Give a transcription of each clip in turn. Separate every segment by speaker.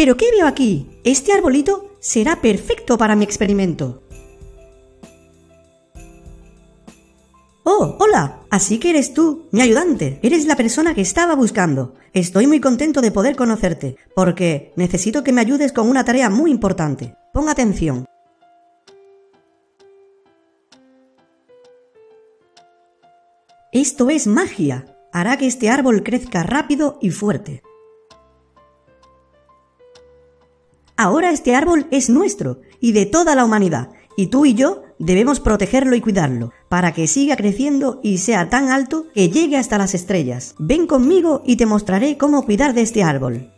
Speaker 1: ¿Pero qué veo aquí? Este arbolito será perfecto para mi experimento. Oh, hola. Así que eres tú, mi ayudante. Eres la persona que estaba buscando. Estoy muy contento de poder conocerte, porque necesito que me ayudes con una tarea muy importante. Pon atención. Esto es magia. Hará que este árbol crezca rápido y fuerte. Ahora este árbol es nuestro y de toda la humanidad, y tú y yo debemos protegerlo y cuidarlo, para que siga creciendo y sea tan alto que llegue hasta las estrellas. Ven conmigo y te mostraré cómo cuidar de este árbol.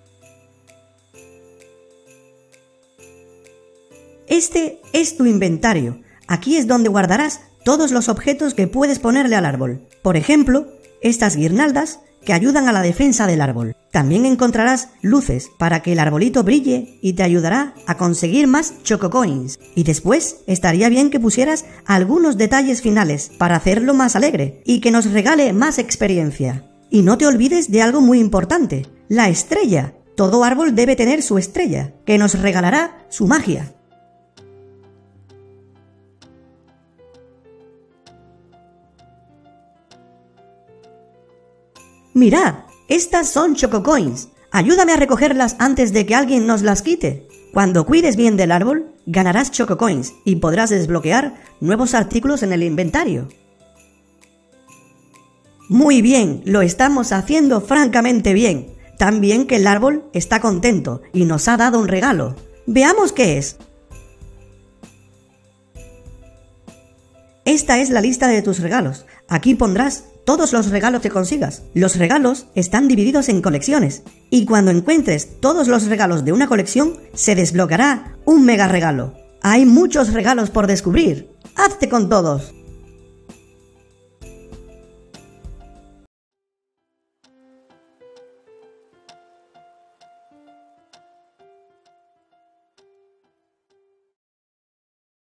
Speaker 1: Este es tu inventario. Aquí es donde guardarás todos los objetos que puedes ponerle al árbol. Por ejemplo, estas guirnaldas que ayudan a la defensa del árbol. También encontrarás luces para que el arbolito brille y te ayudará a conseguir más chococoins. Y después estaría bien que pusieras algunos detalles finales para hacerlo más alegre y que nos regale más experiencia. Y no te olvides de algo muy importante, la estrella. Todo árbol debe tener su estrella, que nos regalará su magia. Mirad, estas son Chococoins. Ayúdame a recogerlas antes de que alguien nos las quite. Cuando cuides bien del árbol, ganarás Chococoins y podrás desbloquear nuevos artículos en el inventario. Muy bien, lo estamos haciendo francamente bien. Tan bien que el árbol está contento y nos ha dado un regalo. Veamos qué es. Esta es la lista de tus regalos. Aquí pondrás todos los regalos que consigas. Los regalos están divididos en colecciones y cuando encuentres todos los regalos de una colección se desbloqueará un mega regalo. Hay muchos regalos por descubrir. Hazte con todos.